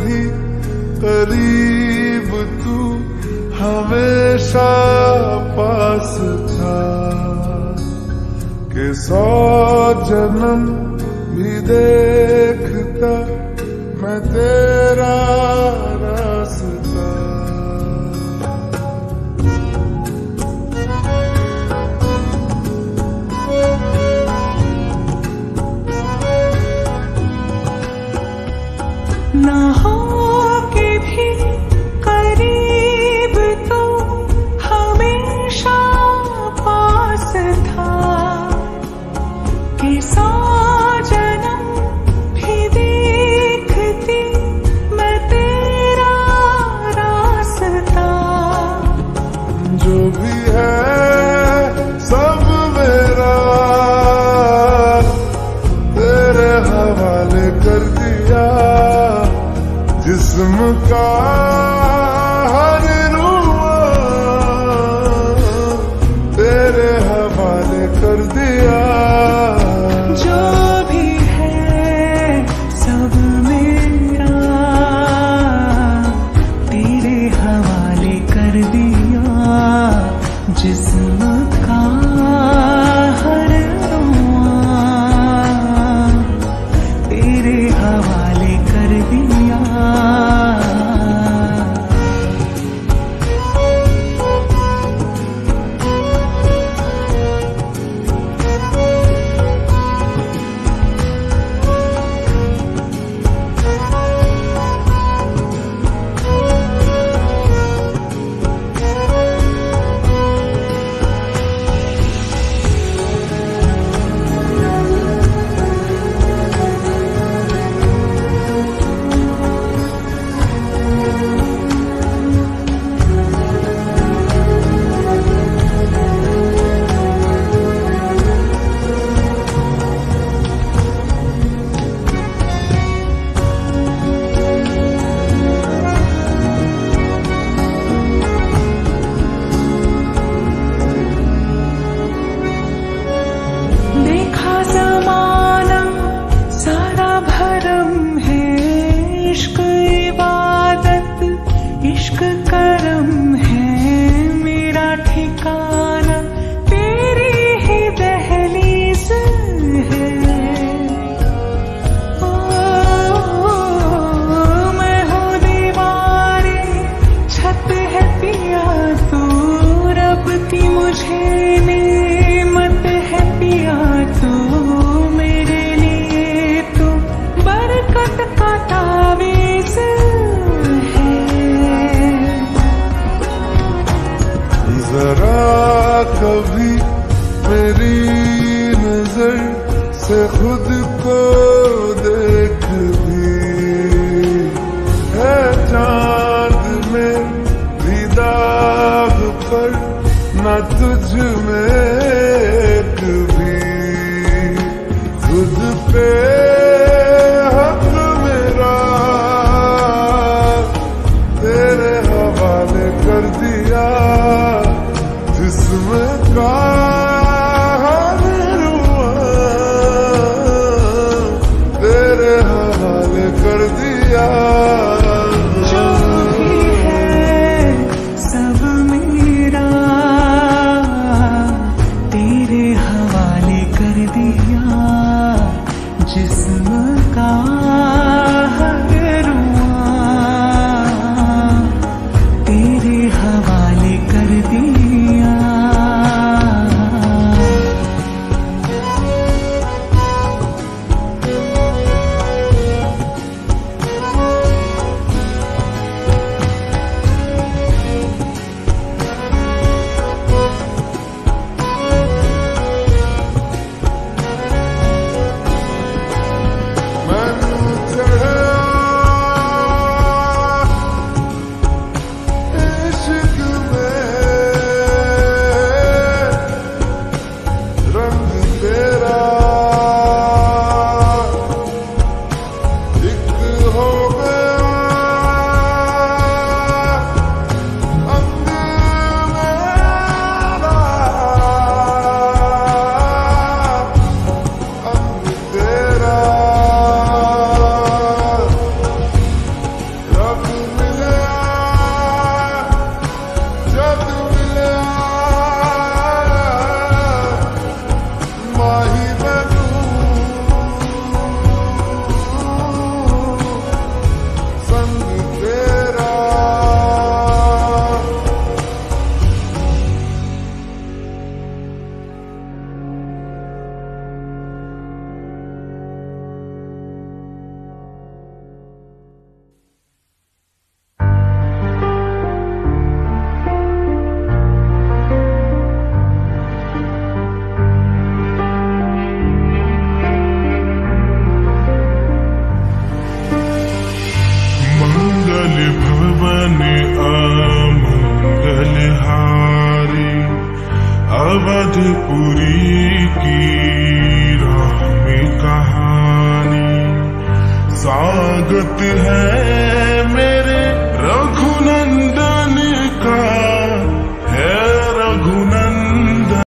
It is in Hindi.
भी करीब तू हमेशा पास था। के सौ जन्म भी देखता मैं तेरा जिस्म का the face. मंगल भवन अमंगल हारी। अवधपुरी की राह में कहानी। स्वागत है